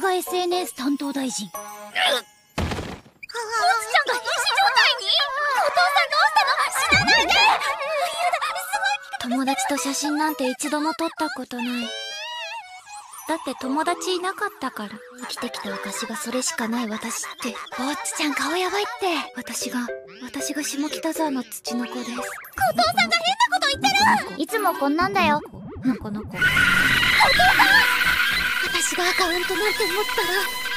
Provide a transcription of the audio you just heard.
すが SNS 担当大臣。もつちゃんが瀕死状態にお父さんどうしたの死なないで友達と写真なんて一度も撮ったことないだって友達いなかったから生きてきた証がそれしかない私ってぼっちちゃん顔やばいって私が私が下北沢の土の子ですお父さんが変なこと言ってるいつもこんなんだよのこのこ私がアカウントなんて持ったら